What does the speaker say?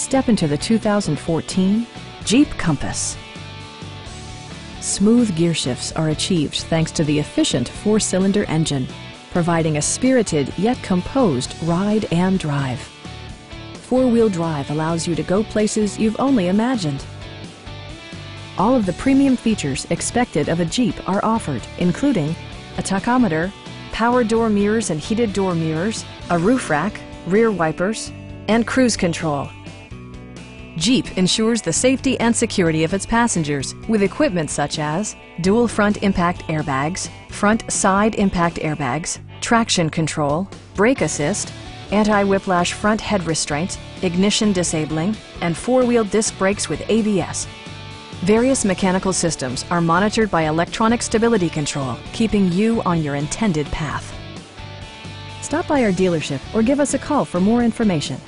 Step into the 2014 Jeep Compass. Smooth gear shifts are achieved thanks to the efficient four-cylinder engine, providing a spirited yet composed ride and drive. Four-wheel drive allows you to go places you've only imagined. All of the premium features expected of a Jeep are offered, including a tachometer, power door mirrors and heated door mirrors, a roof rack, rear wipers, and cruise control. Jeep ensures the safety and security of its passengers with equipment such as dual front impact airbags, front side impact airbags, traction control, brake assist, anti-whiplash front head restraints, ignition disabling, and four-wheel disc brakes with ABS. Various mechanical systems are monitored by electronic stability control, keeping you on your intended path. Stop by our dealership or give us a call for more information.